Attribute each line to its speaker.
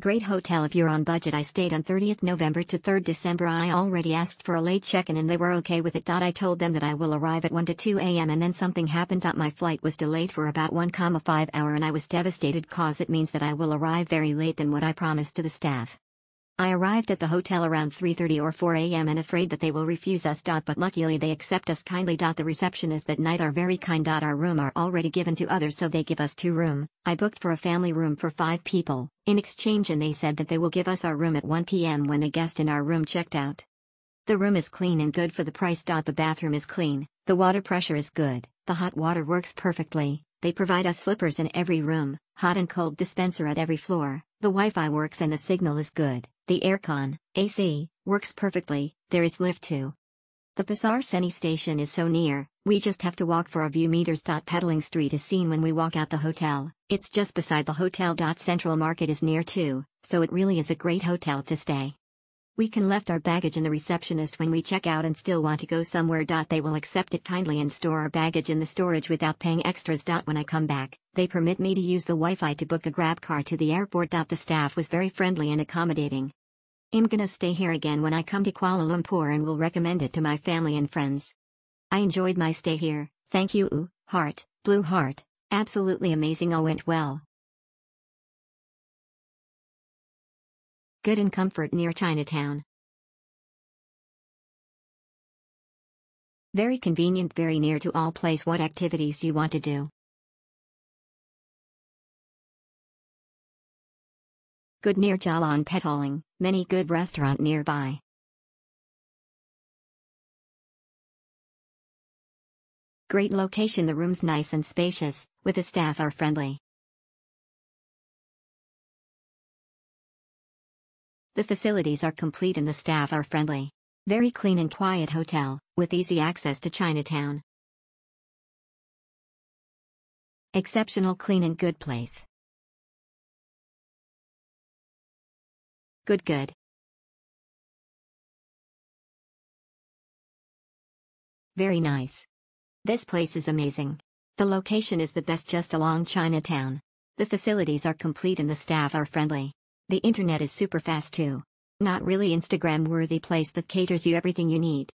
Speaker 1: Great hotel if you're on budget. I stayed on 30th November to 3rd December. I already asked for a late check-in and they were okay with it. I told them that I will arrive at 1 to 2 a.m. and then something happened. My flight was delayed for about 1,5 hour and I was devastated cause it means that I will arrive very late than what I promised to the staff. I arrived at the hotel around 3.30 or 4 am and afraid that they will refuse us. But luckily they accept us kindly. The receptionists that night are very kind. Our room are already given to others so they give us two room. I booked for a family room for five people, in exchange and they said that they will give us our room at 1 pm when the guest in our room checked out. The room is clean and good for the price. The bathroom is clean, the water pressure is good, the hot water works perfectly, they provide us slippers in every room, hot and cold dispenser at every floor, the Wi-Fi works and the signal is good, the aircon, AC, works perfectly, there is lift too. The Pasar Seni station is so near, we just have to walk for a few meters. Petaling Street is seen when we walk out the hotel, it's just beside the hotel. Central Market is near too, so it really is a great hotel to stay. We can left our baggage in the receptionist when we check out and still want to go somewhere. They will accept it kindly and store our baggage in the storage without paying extras. When I come back, they permit me to use the Wi-Fi to book a grab car to the airport. The staff was very friendly and accommodating. I'm gonna stay here again when I come to Kuala Lumpur and will recommend it to my family and friends. I enjoyed my stay here, thank you, heart, blue heart, absolutely amazing all went well. Good and comfort near Chinatown. Very convenient very near to all place what activities you want to do. Good near Jalan Petaling, many good restaurant nearby. Great location the rooms nice and spacious, with the staff are friendly. The facilities are complete and the staff are friendly. Very clean and quiet hotel, with easy access to Chinatown. Exceptional clean and good place. Good good. Very nice. This place is amazing. The location is the best just along Chinatown. The facilities are complete and the staff are friendly. The internet is super fast too. Not really Instagram worthy place but caters you everything you need.